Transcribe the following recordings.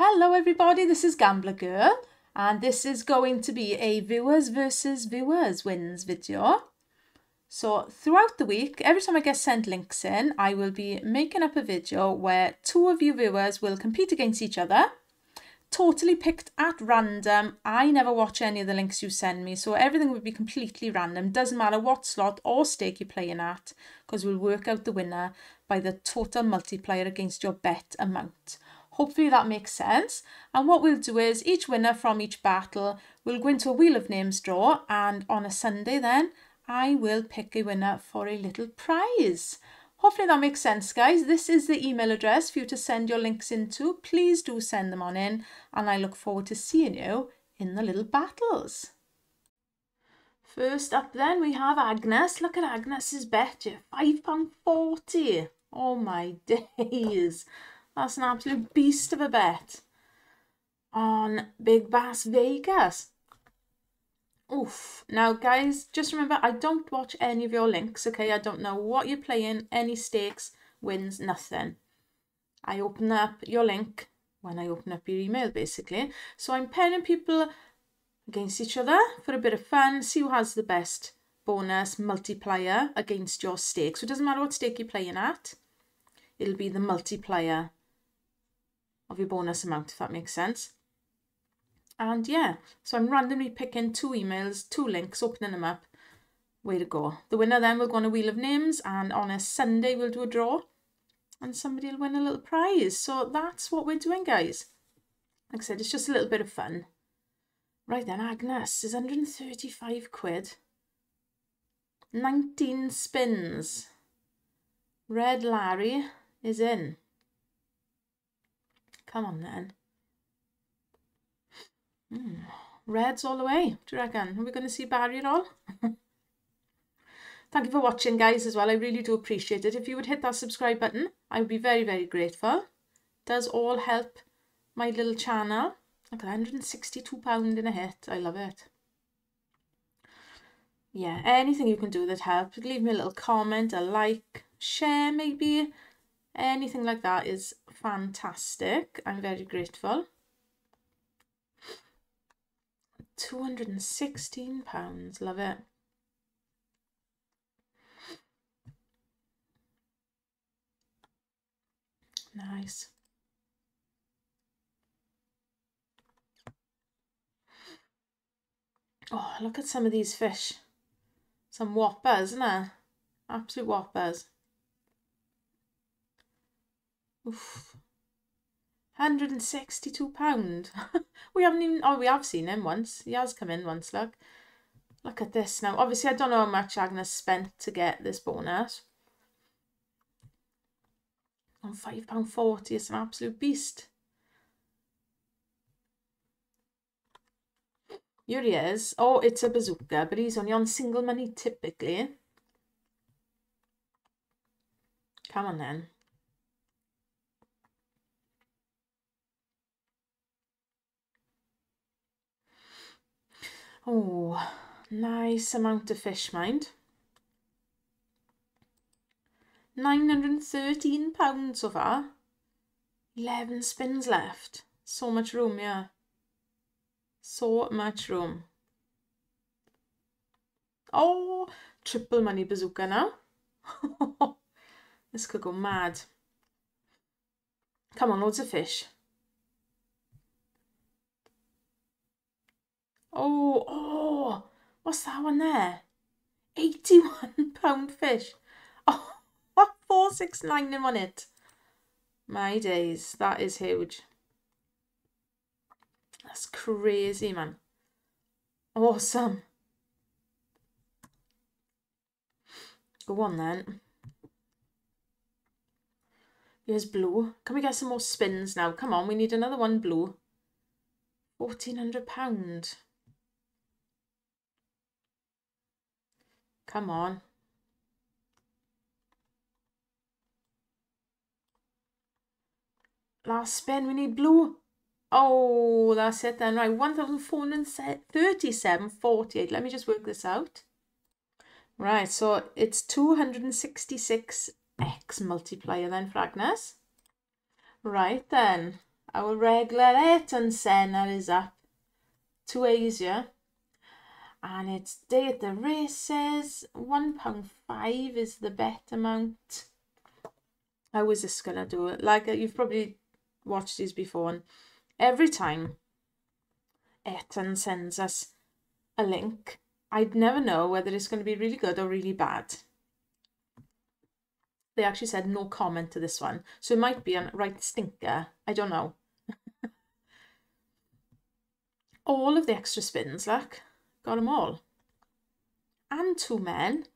Hello everybody, this is Gambler Girl and this is going to be a viewers versus viewers wins video. So throughout the week, every time I get sent links in, I will be making up a video where two of you viewers will compete against each other. Totally picked at random. I never watch any of the links you send me, so everything will be completely random. Doesn't matter what slot or stake you're playing at, because we'll work out the winner by the total multiplier against your bet amount. Hopefully that makes sense. And what we'll do is each winner from each battle will go into a Wheel of Names draw and on a Sunday then I will pick a winner for a little prize. Hopefully that makes sense guys. This is the email address for you to send your links into. Please do send them on in and I look forward to seeing you in the little battles. First up then we have Agnes. Look at Agnes's bet here. £5.40. Oh my days. That's an absolute beast of a bet. On Big Bass Vegas. Oof. Now, guys, just remember, I don't watch any of your links, okay? I don't know what you're playing, any stakes, wins, nothing. I open up your link when I open up your email, basically. So I'm pairing people against each other for a bit of fun, see who has the best bonus multiplier against your stake. So it doesn't matter what stake you're playing at, it'll be the multiplier of your bonus amount, if that makes sense. And yeah, so I'm randomly picking two emails, two links, opening them up. Way to go. The winner then will go on a wheel of names and on a Sunday we'll do a draw and somebody will win a little prize. So that's what we're doing, guys. Like I said, it's just a little bit of fun. Right then, Agnes is 135 quid. 19 spins. Red Larry is in. Come on then. Mm. Reds all the way. Do you reckon? Are we going to see Barry at all? Thank you for watching, guys, as well. I really do appreciate it. If you would hit that subscribe button, I would be very, very grateful. Does all help my little channel. Look at £162 in a hit. I love it. Yeah, anything you can do that helps. Leave me a little comment, a like, share maybe. Anything like that is fantastic. I'm very grateful. £216. Love it. Nice. Oh, look at some of these fish. Some whoppers, isn't it? Absolute whoppers. Oof. £162. we haven't even, oh, we have seen him once. He has come in once, look. Look at this now. Obviously, I don't know how much Agnes spent to get this bonus. On £5.40, it's an absolute beast. Here he is. Oh, it's a bazooka, but he's only on single money typically. Come on then. Oh, nice amount of fish, mind. £913 so far. 11 spins left. So much room, yeah. So much room. Oh, triple money bazooka now. this could go mad. Come on, loads of fish. Oh, oh, what's that one there? £81 fish. Oh, what 469 in on it. My days, that is huge. That's crazy, man. Awesome. Go on then. Here's blue. Can we get some more spins now? Come on, we need another one blue. £1,400. Come on. Last spin, we need blue. Oh, that's it then. Right, 1,437.48. Let me just work this out. Right, so it's 266x multiplier then for Agnes. Right then, Our regular Ayrton Senna is up. Two A's, yeah? And it's day at the races. £1.5 is the bet amount. How is this going to do it? Like, uh, you've probably watched these before. And every time Ayrton sends us a link, I'd never know whether it's going to be really good or really bad. They actually said no comment to this one. So it might be a right stinker. I don't know. all of the extra spins, look. Got them all. And two men.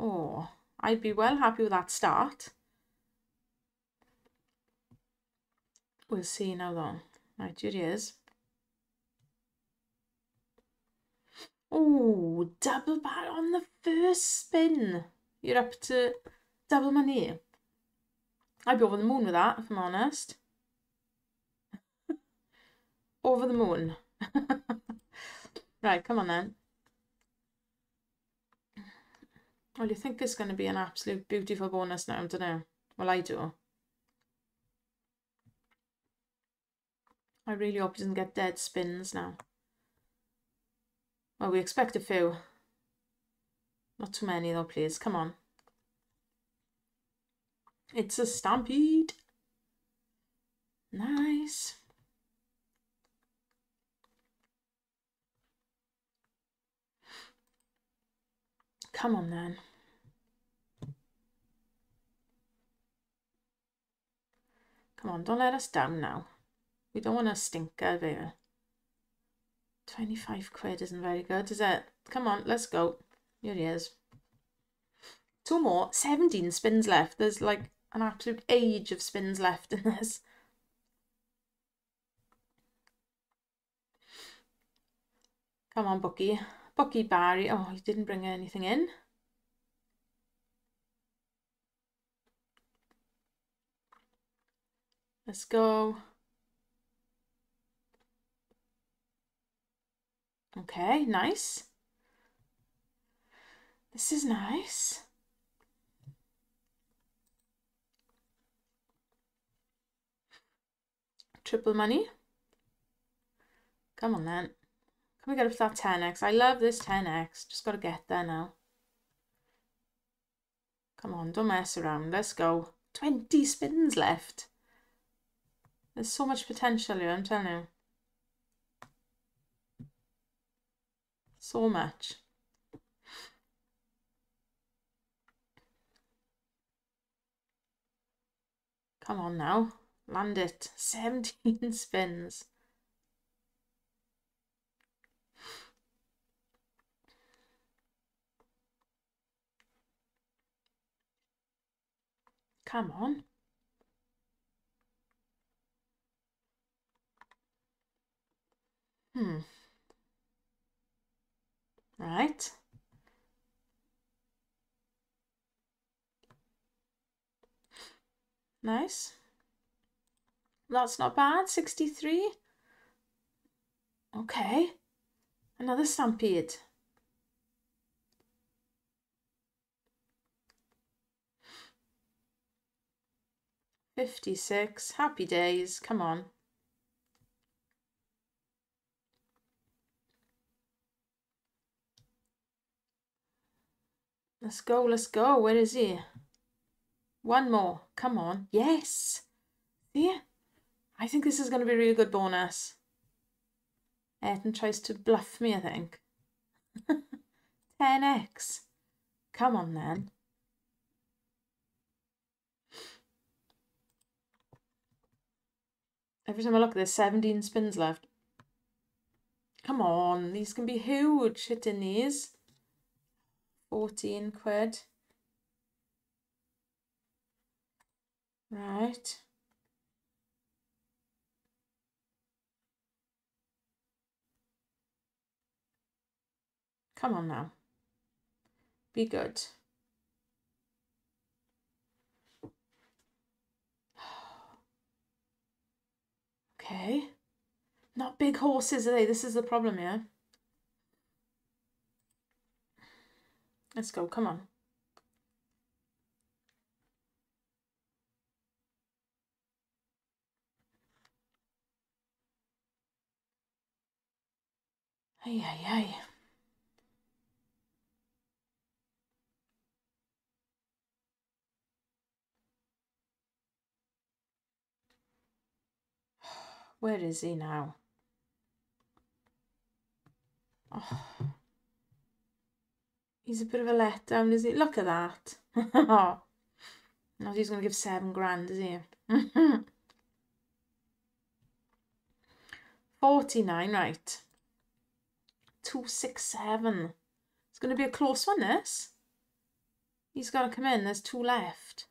Oh, I'd be well happy with that start. We'll see now though. Here is. Oh, double bar on the first spin. You're up to double money. I'd be over the moon with that, if I'm honest. over the moon. right, come on then. Well, you think it's going to be an absolute beautiful bonus now, don't you? Well, I do. I really hope he doesn't get dead spins now. Well, we expect a few. Not too many though, please. Come on. It's a stampede. Nice. Come on then. Come on, don't let us down now. We don't want a stinker there. 25 quid isn't very good, is it? Come on, let's go. Here he is. Two more. 17 spins left. There's like an absolute age of spins left in this. Come on, Bucky. Bucky Barry. Oh, he didn't bring anything in. Let's go. Okay, nice. This is nice. Triple money. Come on then. Can we get up to that 10x? I love this 10x. Just got to get there now. Come on, don't mess around. Let's go. 20 spins left. There's so much potential here, I'm telling you. So much. Come on now. Land it. 17 spins. Come on. Hmm. Right. Nice. That's not bad. 63. Okay. Another stampede. Fifty-six. Happy days. Come on. Let's go, let's go. Where is he? One more. Come on. Yes. See? I think this is going to be a really good bonus. Ayrton tries to bluff me, I think. 10x. Come on then. Every time I look, there's 17 spins left. Come on, these can be huge hitting these. 14 quid. Right. Come on now. Be good. Okay. Not big horses, are they? This is the problem, here. Let's go, come on. Hey, hey, hey. Where is he now? Oh. He's a bit of a letdown, is he? Look at that. now he's going to give seven grand, is he? 49, right. 267. It's going to be a close one, this. He's got to come in. There's two left.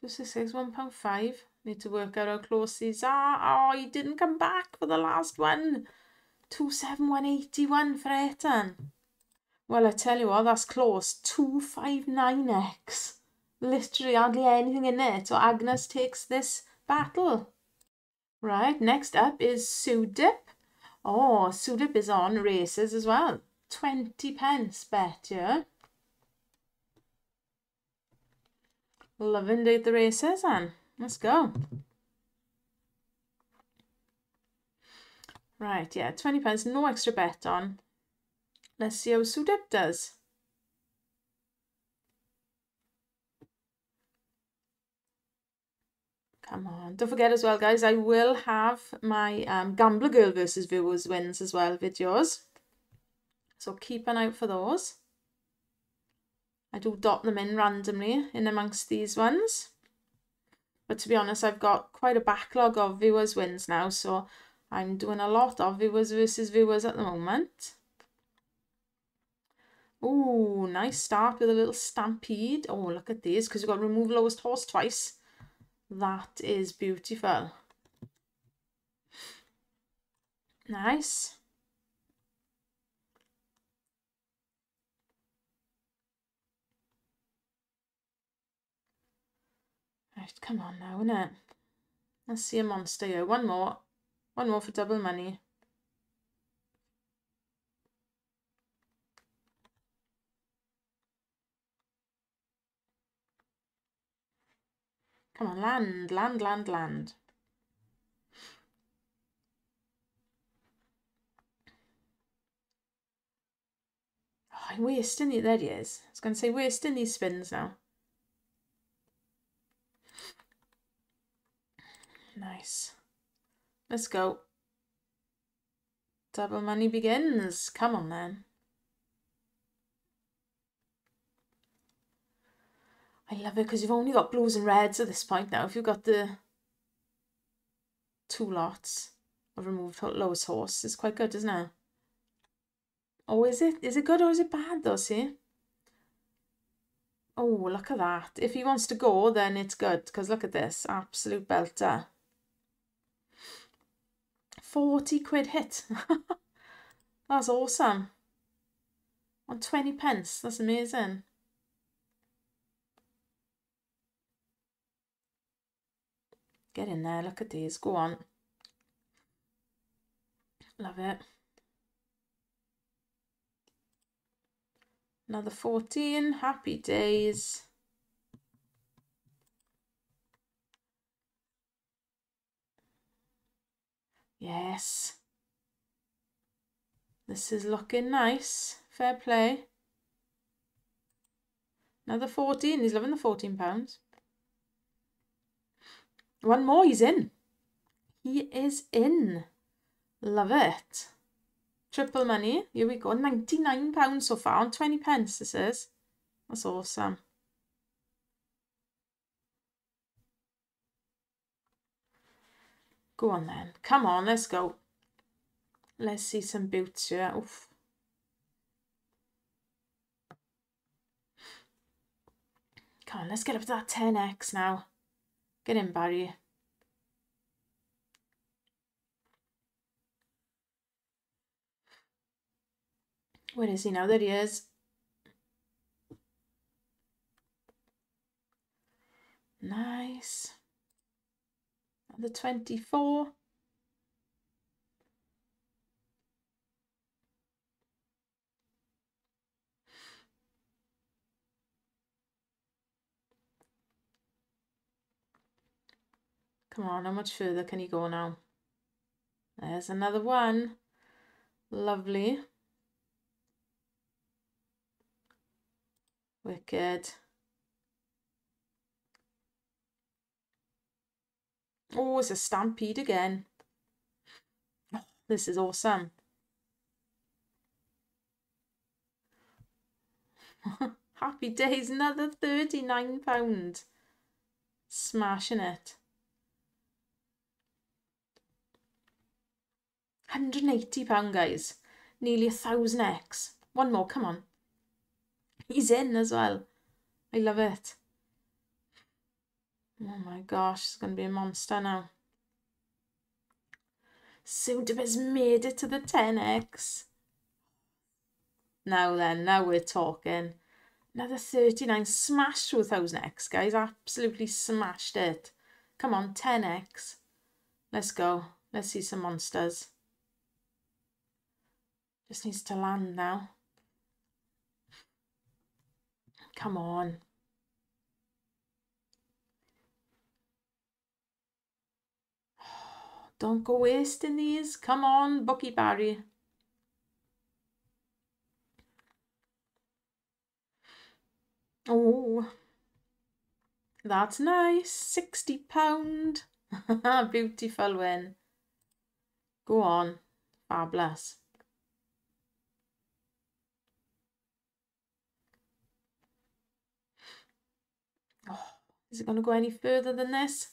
266, one pound five. Need to work out how close these are. Oh, he didn't come back for the last one. 27181 for Ayrton. Well, I tell you what, that's close. 259x. Literally hardly anything in it. So Agnes takes this battle. Right, next up is Sudip. Oh, Sudip is on races as well. 20 pence bet, yeah. Loving the races, and let's go. Right, yeah, 20 pence, no extra bet on. Let's see how Sudip does. Come on. Don't forget as well, guys, I will have my um, Gambler Girl versus Viewers wins as well videos. So keep an eye out for those. I do dot them in randomly in amongst these ones. But to be honest, I've got quite a backlog of viewers wins now, so I'm doing a lot of viewers versus viewers at the moment. Oh, nice start with a little stampede. Oh, look at these, because we've got remove lowest horse twice. That is beautiful. Nice. Come on now, innit? Let's see a monster here. One more. One more for double money. Come on, land, land, land, land. Oh, I'm wasting it. There he is. I was going to say wasting these spins now. Nice. Let's go. Double money begins. Come on then. I love it because you've only got blues and reds at this point now. If you've got the two lots of removed lowest horse, it's quite good, isn't it? Oh, is it? Is it good or is it bad though, see? Oh, look at that. If he wants to go, then it's good. Because look at this. Absolute belter. 40 quid hit. That's awesome. On 20 pence. That's amazing. Get in there, look at these, go on. Love it. Another 14, happy days. Yes. This is looking nice. Fair play. Another 14. He's loving the 14 pounds. One more, he's in. He is in. Love it. Triple money. Here we go. £99 so far on 20 pence, this is. That's awesome. Go on then. Come on, let's go. Let's see some boots here. Oof. Come on, let's get up to that 10x now. Get in, Barry. Where is he now? There he is. Nice. The 24. Come on, how much further can he go now? There's another one. Lovely. Wicked. Oh, it's a stampede again. Oh, this is awesome. Happy days, another £39. Smashing it. £180, guys. Nearly a thousand X. One more, come on. He's in as well. I love it. Oh my gosh, it's going to be a monster now. Sudip has made it to the 10x. Now then, now we're talking. Another 39 smashed through 1000x, guys. Absolutely smashed it. Come on, 10x. Let's go. Let's see some monsters. Just needs to land now. Come on. Don't go wasting these. Come on, Bucky Barry. Oh, that's nice. £60. Beautiful win. Go on. Fabulous. Oh, is it going to go any further than this?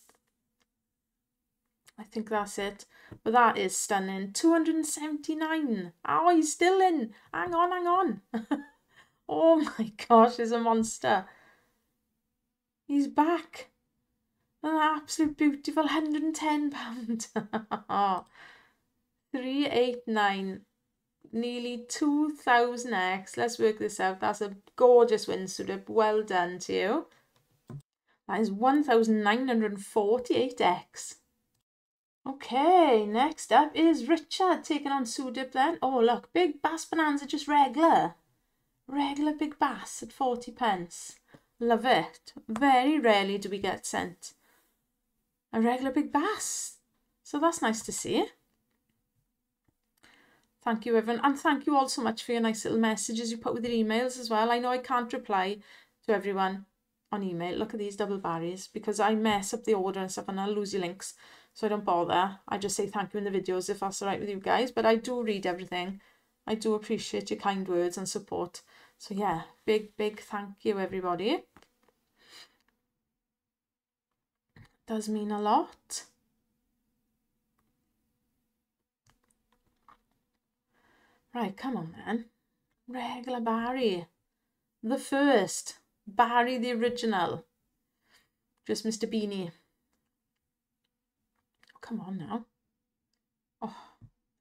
I think that's it. But that is stunning. 279. Oh, he's still in. Hang on, hang on. oh my gosh, he's a monster. He's back. An absolute beautiful 110 pound. 389. Nearly 2000x. Let's work this out. That's a gorgeous win, Sudip. Well done to you. That is 1948x. Okay, next up is Richard taking on Sudip then. Oh, look, Big Bass Bonanza, just regular. Regular Big Bass at 40 pence. Love it. Very rarely do we get sent a regular Big Bass. So that's nice to see. Thank you, everyone. And thank you all so much for your nice little messages you put with your emails as well. I know I can't reply to everyone on email. Look at these double barriers because I mess up the order and stuff and I'll lose your links so I don't bother. I just say thank you in the videos if that's all right with you guys. But I do read everything. I do appreciate your kind words and support. So yeah, big, big thank you everybody. Does mean a lot. Right, come on then. Regular Barry. The first. Barry the original. Just Mr. Beanie. Come on now. Oh,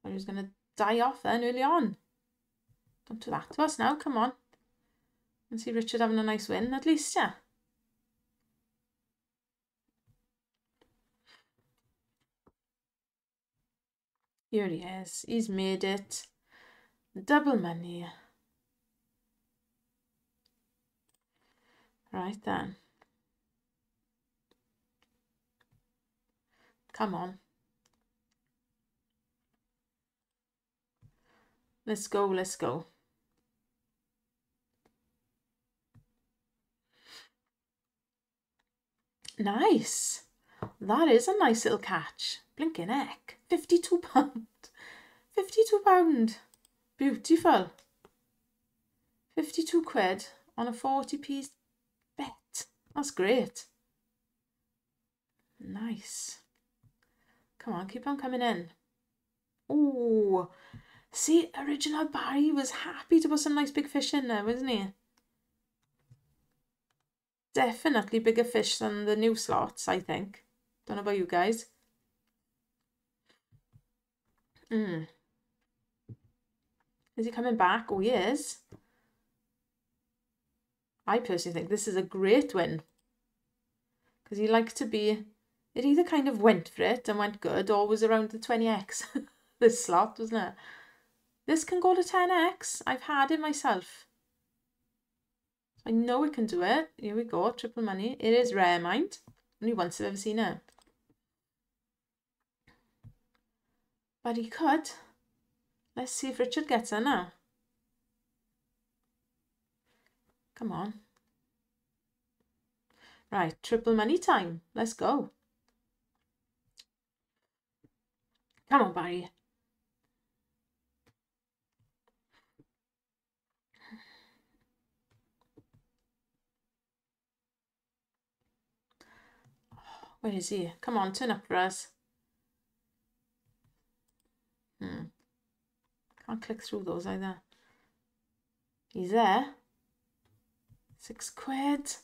I was going to die off then early on. Don't do that to us now. Come on. And see Richard having a nice win at least, yeah. Here he is. He's made it. Double money. Right then. Come on. Let's go, let's go. Nice. That is a nice little catch. Blinking heck. £52. £52. Beautiful. 52 quid on a 40 piece bet. That's great. Nice. Come on, keep on coming in. Oh, see, original Barry was happy to put some nice big fish in there, wasn't he? Definitely bigger fish than the new slots, I think. Don't know about you guys. Hmm. Is he coming back? Oh, he is. I personally think this is a great win. Because he likes to be it either kind of went for it and went good or was around the 20x. this slot, wasn't it? This can go to 10x. I've had it myself. I know it can do it. Here we go, triple money. It is rare, mind. Only once I've ever seen it. But he could. Let's see if Richard gets her now. Come on. Right, triple money time. Let's go. Come on, buddy. Where is he? Come on, turn up for us. Hmm. Can't click through those either. He's there. Six quid.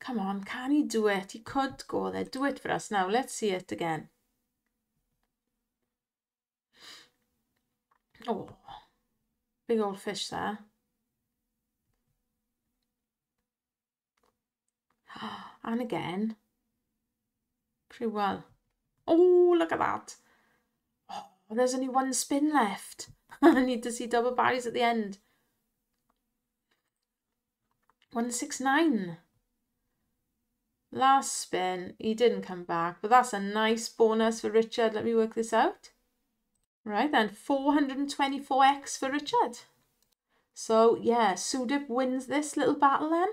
Come on, can he do it? He could go there. Do it for us now. Let's see it again. Oh, big old fish there. And again. Pretty well. Oh, look at that. Oh, there's only one spin left. I need to see double barries at the end. 169. Last spin, he didn't come back, but that's a nice bonus for Richard. Let me work this out. Right then, 424x for Richard. So yeah, Sudip wins this little battle then.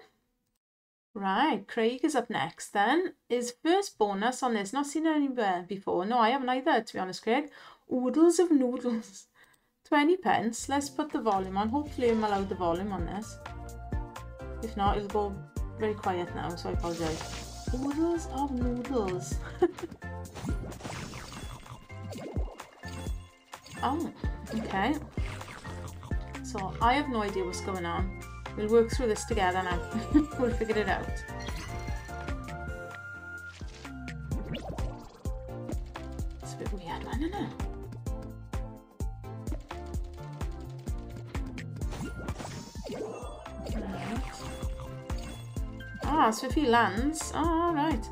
Right, Craig is up next then. His first bonus on this, not seen anywhere before. No, I haven't either, to be honest, Craig. Oodles of noodles. 20 pence. Let's put the volume on. Hopefully I'm allowed the volume on this. If not, it'll go very quiet now, so I apologise. Oodles of noodles. oh, okay. So I have no idea what's going on. We'll work through this together now. we'll figure it out. It's a bit weird, isn't it? Ah, so if he lands... Oh, right.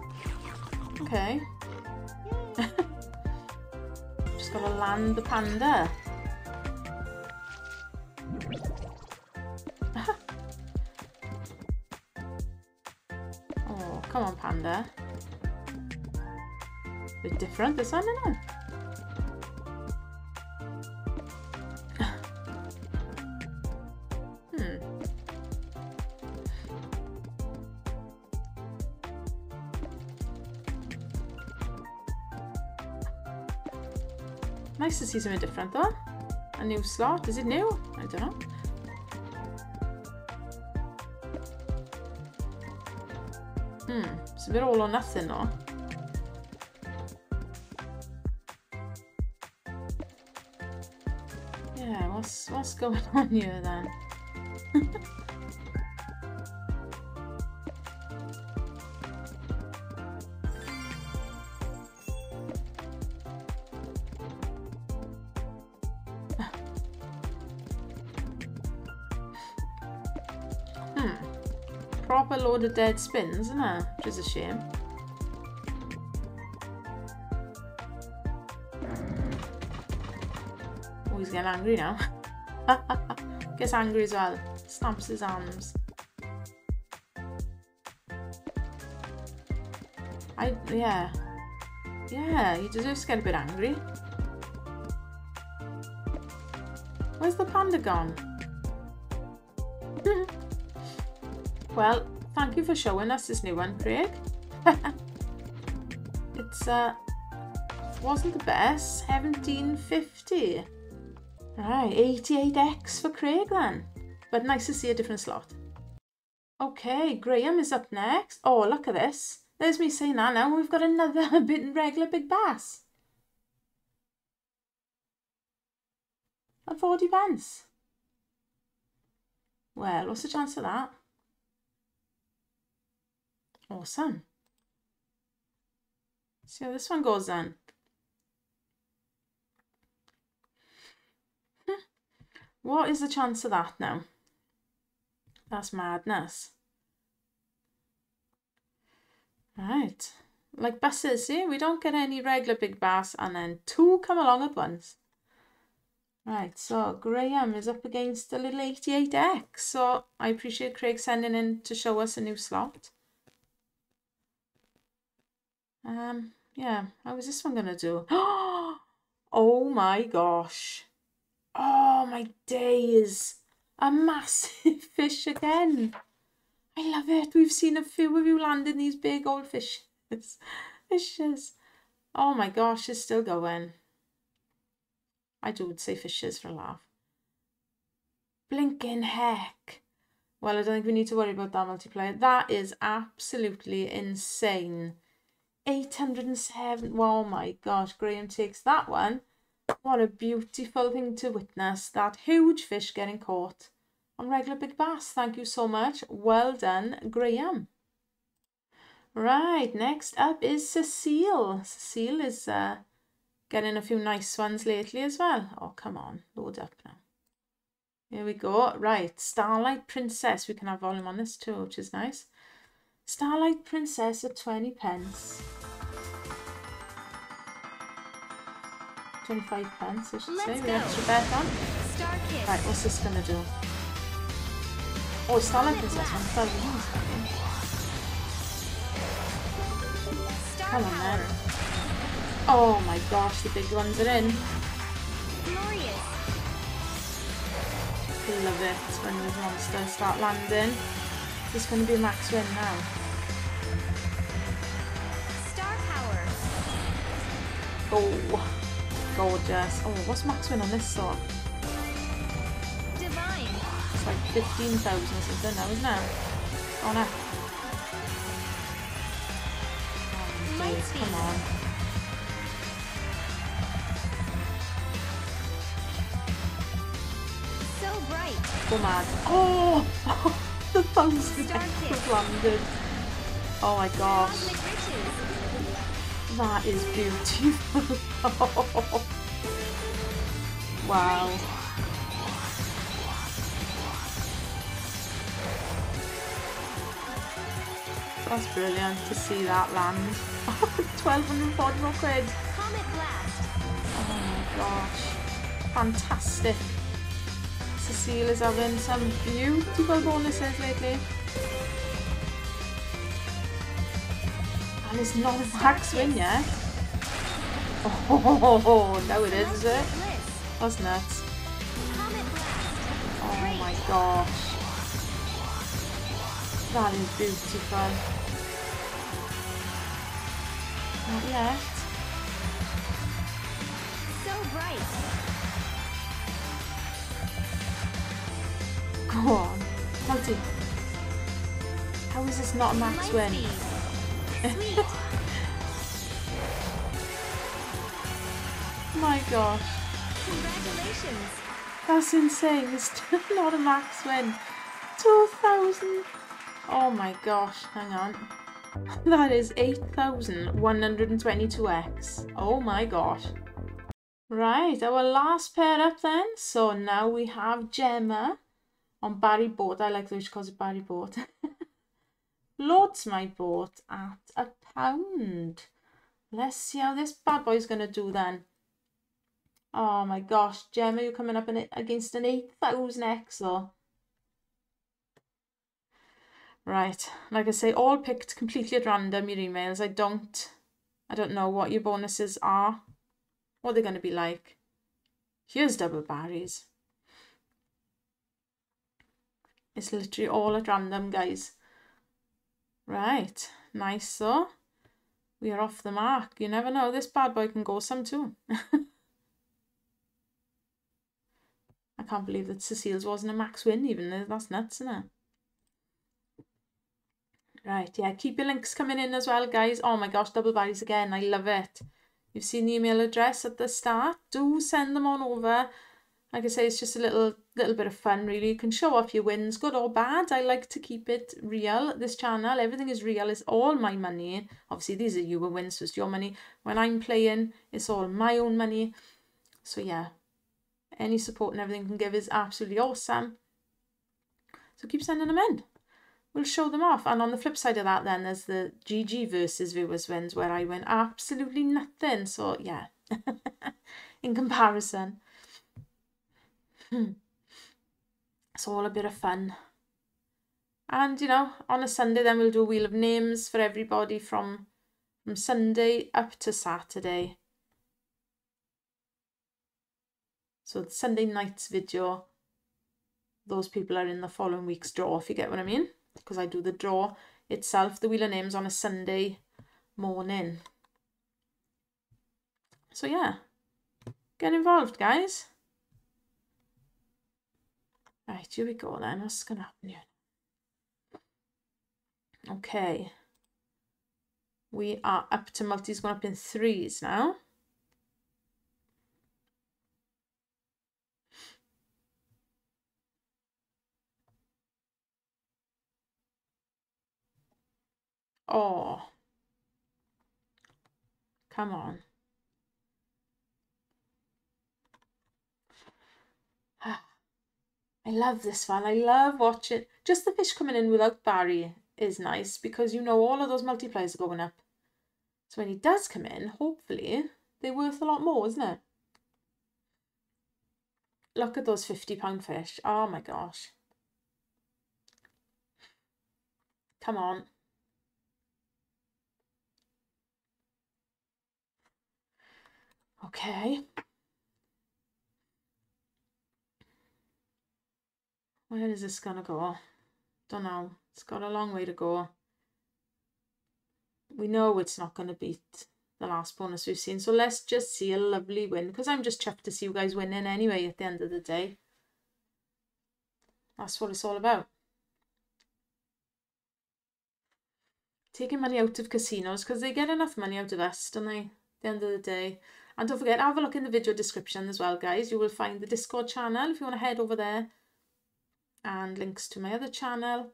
Okay. Just gotta land the panda. oh, come on, panda. A bit different this one, isn't it? Nice to see something different though. A new slot. Is it new? I don't know. Hmm. It's a bit all or nothing though. Yeah, what's what's going on here then? load of dead spins, isn't it? Which is a shame. Oh, he's getting angry now. Gets angry as well. Stamps his arms. I, yeah. Yeah, he deserves to get a bit angry. Where's the panda gone? Well, thank you for showing us this new one, Craig. it's uh wasn't the best. 1750. Right, 88x for Craig then. But nice to see a different slot. Okay, Graham is up next. Oh, look at this. There's me saying that now. We've got another bit regular big bass. And 40 pence. Well, what's the chance of that? Awesome. See how this one goes then. Hmm. What is the chance of that now? That's madness. Right. Like buses, see? We don't get any regular big bass and then two come along at once. Right, so Graham is up against a little 88X. So I appreciate Craig sending in to show us a new slot. Um, yeah, how was this one going to do? Oh my gosh. Oh my days. A massive fish again. I love it. We've seen a few of you land in these big old fishes. Fishes. Oh my gosh, it's still going. I do say fishes for a laugh. Blinking heck. Well, I don't think we need to worry about that multiplier. That is absolutely insane. 807. Oh my gosh, Graham takes that one. What a beautiful thing to witness. That huge fish getting caught on regular big bass. Thank you so much. Well done, Graham. Right, next up is Cecile. Cecile is uh, getting a few nice ones lately as well. Oh, come on, load up now. Here we go. Right, Starlight Princess. We can have volume on this too, which is nice. Starlight Princess at 20 pence. 25 pence, I should Let's say. We extra bet on. Right, what's this gonna do? Oh, Starlight Princess, 1,000 Come on then. Oh my gosh, the big ones are in. Glorious. Love it when those monsters start landing. This going to be max win now. Star power. Oh, gorgeous. Oh, what's max win on this song? Divine. It's like 15,000 or something now, isn't it? Oh no. Oh, come on. Go mad. Oh! the thumbs landed. Oh my gosh. That is beautiful. wow. That's brilliant to see that land. 1240 more quid. Oh my gosh. Fantastic. Cecile is having some beautiful bonuses lately. And it's not a max win yet. Oh, no it is, is it? That's nuts. Oh my gosh. That is beautiful. Not yet. Go on. How is this not a max win? My gosh. Congratulations. That's insane. It's still not a max win. 2,000. Oh my gosh. Hang on. That is 8,122x. Oh my gosh. Right, our last pair up then. So now we have Gemma on Barry Boat. I like the way she calls it Barry Boat. Loads my boat at a pound. Let's see how this bad boy's going to do then. Oh my gosh, Gemma, you're coming up in against an 8,000 X though. Right, like I say, all picked completely at random, your emails. I don't, I don't know what your bonuses are. What they're going to be like. Here's double Barry's. It's literally all at random, guys. Right, nice so. We are off the mark. You never know, this bad boy can go some too. I can't believe that Cecile's wasn't a max win even. That's nuts, isn't it? Right, yeah, keep your links coming in as well, guys. Oh my gosh, double Barry's again. I love it. You've seen the email address at the start. Do send them on over like I say, it's just a little little bit of fun really. You can show off your wins, good or bad. I like to keep it real. This channel, everything is real. It's all my money. Obviously, these are your wins, so it's your money. When I'm playing, it's all my own money. So yeah, any support and everything can give is absolutely awesome. So keep sending them in. We'll show them off. And on the flip side of that, then there's the GG versus viewers wins where I win absolutely nothing. So yeah, in comparison. It's all a bit of fun. And, you know, on a Sunday then we'll do a wheel of names for everybody from, from Sunday up to Saturday. So Sunday night's video, those people are in the following week's draw, if you get what I mean. Because I do the draw itself, the Wheel of Names on a Sunday morning. So yeah, get involved, guys. Right, here we go then. What's going to happen here? Okay. We are up to multis going up in threes now. Oh. Come on. I love this one. I love watching. Just the fish coming in without Barry is nice because you know all of those multipliers are going up. So when he does come in, hopefully, they're worth a lot more, isn't it? Look at those £50 fish. Oh my gosh. Come on. Okay. Where is this gonna go? Don't know. It's got a long way to go. We know it's not going to beat the last bonus we've seen. So let's just see a lovely win. Because I'm just chuffed to see you guys winning anyway at the end of the day. That's what it's all about. Taking money out of casinos because they get enough money out of us, don't they? At the end of the day. And don't forget, have a look in the video description as well, guys. You will find the Discord channel if you want to head over there. And links to my other channel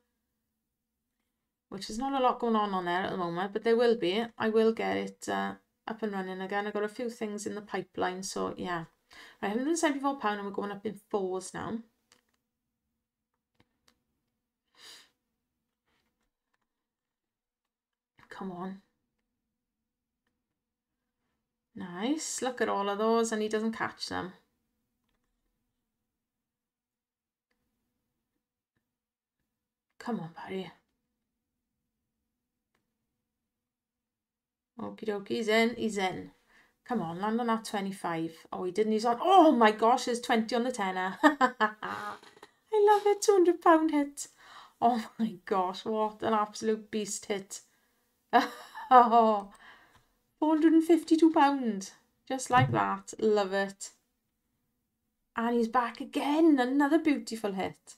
which is not a lot going on on there at the moment, but there will be. I will get it uh, up and running again. I've got a few things in the pipeline, so yeah. Right, £174 and we're going up in fours now. Come on. Nice. Look at all of those and he doesn't catch them. Come on, buddy. Okie dokie, he's in, he's in. Come on, land on that 25. Oh, he didn't, he's on. Oh my gosh, there's 20 on the tenner. I love it, £200 hit. Oh my gosh, what an absolute beast hit. oh, £452, just like that. Love it. And he's back again, another beautiful hit.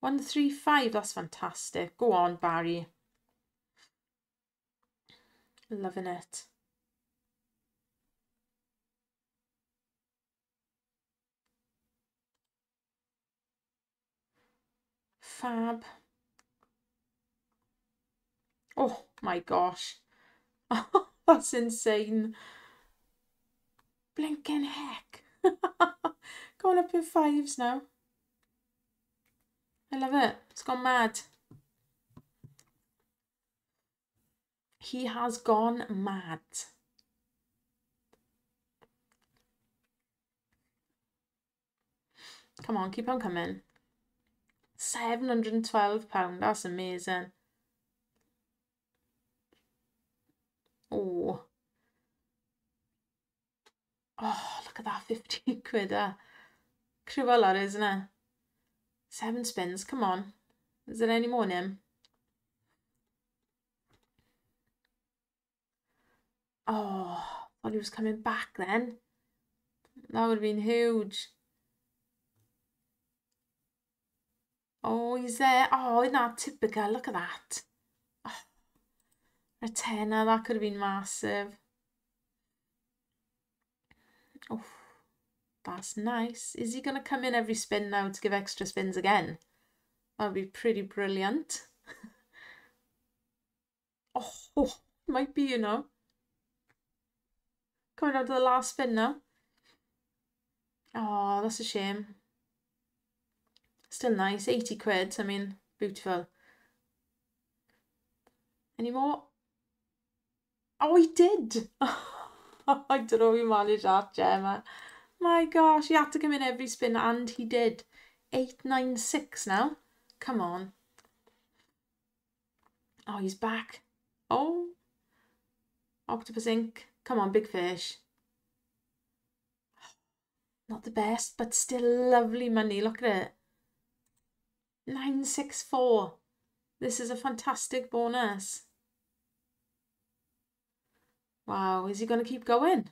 135. That's fantastic. Go on, Barry. Loving it. Fab. Oh my gosh. That's insane. Blinking heck. Going up in fives now. I love it. It's gone mad. He has gone mad. Come on, keep on coming. £712, that's amazing. Oh. Oh, look at that 15 quid uh, there. Cruella, isn't it? Seven spins, come on. Is there any more in him? Oh, thought he was coming back then. That would have been huge. Oh, he's there. Oh, isn't that typical? Look at that. Oh, retainer, that could have been massive. Oh. That's nice. Is he going to come in every spin now to give extra spins again? That would be pretty brilliant. Oh, oh, might be, you know. Coming down to the last spin now. Oh, that's a shame. Still nice. 80 quid. I mean, beautiful. Any more? Oh, he did. I don't know if he managed that, Gemma. My gosh, he had to come in every spin, and he did. 896 now. Come on. Oh, he's back. Oh. Octopus Ink. Come on, big fish. Not the best, but still lovely money. Look at it. 964. This is a fantastic bonus. Wow, is he going to keep going?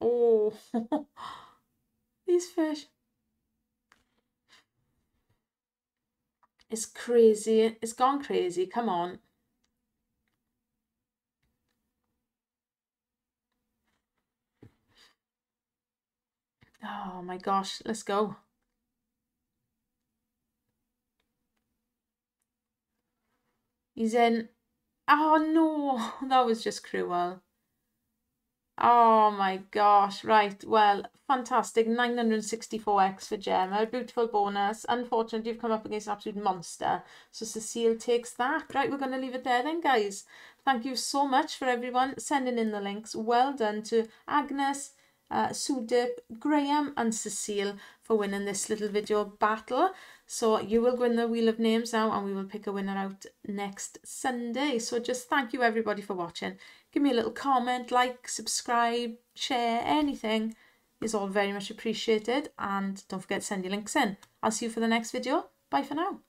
Oh, these fish. It's crazy. It's gone crazy. Come on. Oh my gosh, let's go. He's in. Oh no, that was just cruel. Oh my gosh, right, well, fantastic, 964x for Gemma, beautiful bonus. Unfortunately, you've come up against an absolute monster, so Cecile takes that. Right, we're going to leave it there then, guys. Thank you so much for everyone sending in the links. Well done to Agnes, uh, Sudip, Graham and Cecile for winning this little video battle. So you will win the Wheel of Names now and we will pick a winner out next Sunday. So just thank you everybody for watching. Give me a little comment, like, subscribe, share, anything is all very much appreciated. And don't forget to send your links in. I'll see you for the next video. Bye for now.